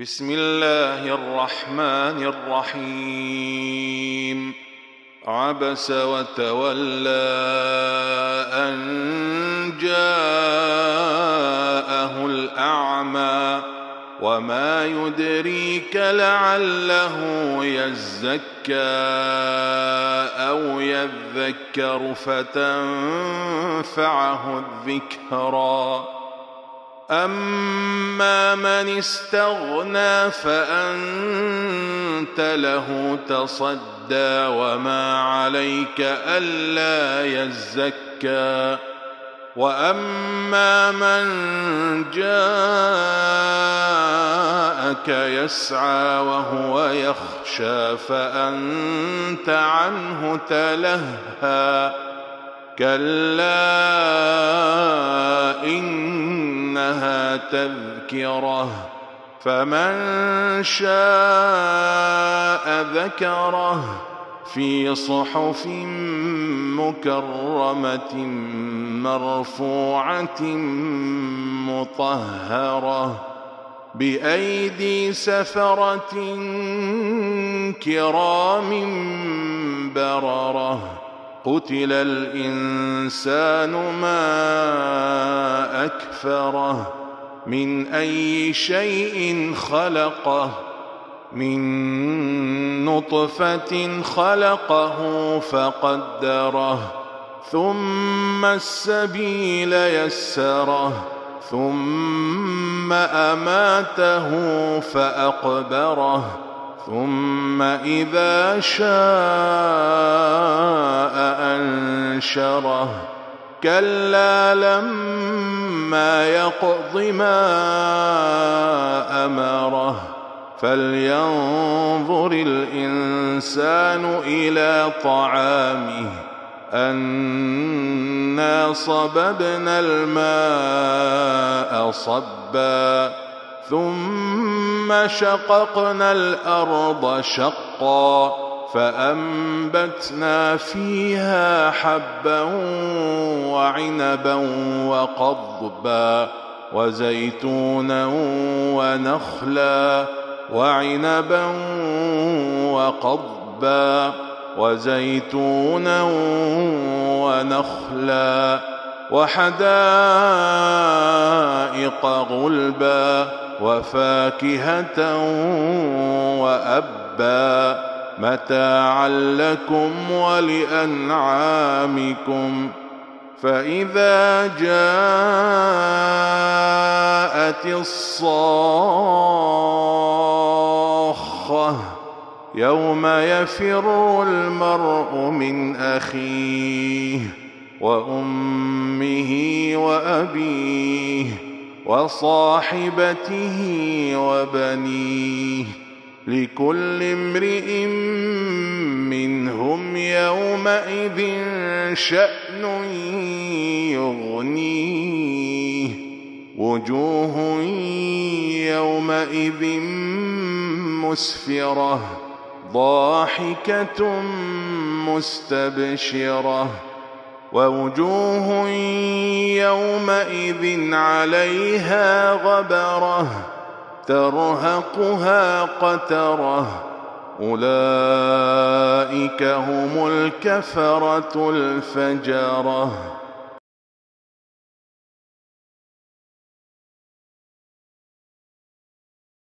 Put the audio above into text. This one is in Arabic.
بسم الله الرحمن الرحيم. عبس وتولى أن جاءه الأعمى وما يدريك لعله يزكى أو يذكر فتنفعه الذكرى. اما من استغنى فانت له تصدى وما عليك الا يزكى واما من جاءك يسعى وهو يخشى فانت عنه تلهى كلا إنها تذكرة فمن شاء ذكره في صحف مكرمة مرفوعة مطهرة بأيدي سفرة كرام بررة قتل الإنسان ما أكفره من أي شيء خلقه من نطفة خلقه فقدره ثم السبيل يسره ثم أماته فأقبره ثم إذا شاء انشره كلا لما يقض ما أمره. فلينظر الإنسان إلى طعامه. أنا صببنا الماء صبا. ثم شققنا الأرض شقا. فأنبتنا فيها حبا وعنبا وقضبا وزيتونا ونخلا وعنبا وقضبا وزيتونا ونخلا وحدائق غلبا وفاكهة وأبا متاعا لكم ولأنعامكم. فإذا جاءت الصاخة يوم يفر المرء من أخيه وأمه وأبيه وصاحبته وبنيه. لكل امرئ منهم يومئذ شأن يغنيه. وجوه يومئذ مسفرة ضاحكة مستبشرة. ووجوه يومئذ عليها غبرة ترهقها قترة. أولئك هم الكفرة الفجرة.